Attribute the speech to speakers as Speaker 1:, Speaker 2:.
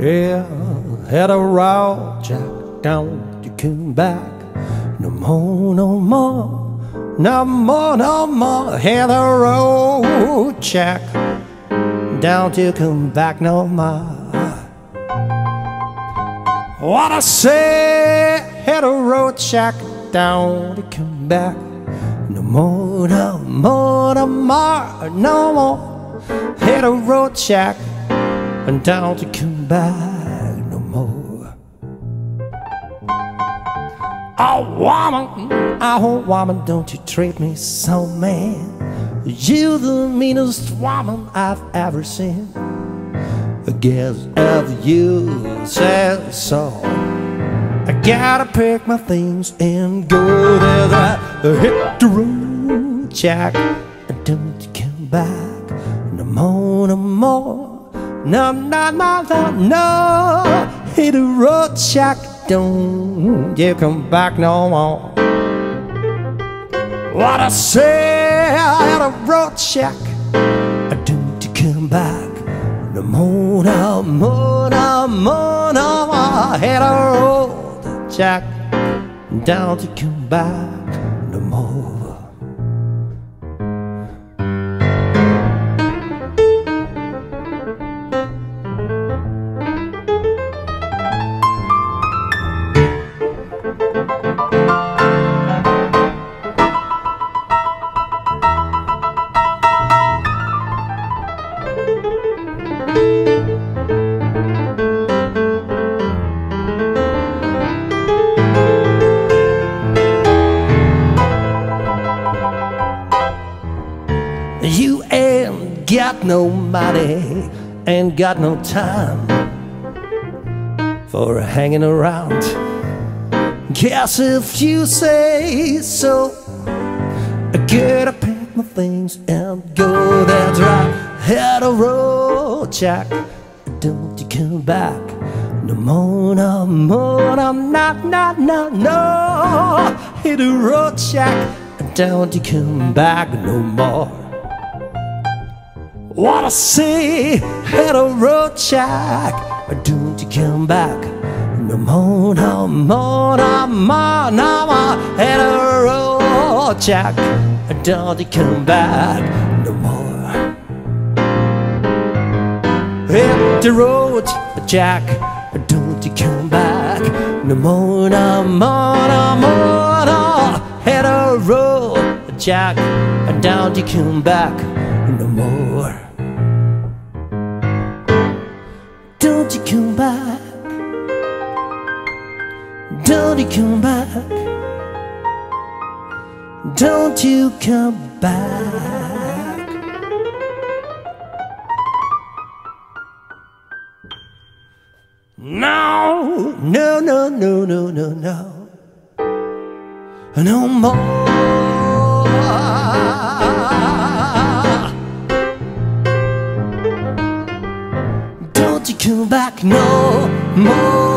Speaker 1: Yeah, had a road, Jack, don't you come back no more, no more, no more, no more. Had a road, Jack, don't you come back no more. What I say, had a road, Jack, don't you come back no more, no more, no more, no more. Had a road, Jack and down to come back no more. Oh woman, oh woman, don't you treat me so mean. You the meanest woman I've ever seen. I guess if you say so, I gotta pick my things and go there. That hit the road, Jack, and don't you come back no more, no more. No, no, no, no. Hit a road, Jack. Don't you come back no more. What I say, I had a road, Jack. Don't you come back no more, no more, no more, no more. I had a road, Jack. Don't you come back no more. You ain't got no money, ain't got no time for hanging around. Guess if you say so, I gotta pack my things and go. That's right, head a road, Jack. Don't you come back no more, no more, no, not, not, no, no. Hit a road, Jack. Don't you come back no more. What I say, hit a road, Jack. Don't you come back no more, no more, no more, no more. Hit a road, Jack. Don't you come back no more. Hit the road, Jack. Don't you come back no more, no more, no more, no. Hit a road, Jack. Don't you come back no more. Don't you come back? Don't you come back? Don't you come back? No, no, no, no, no, no, no, no more. You come back no more.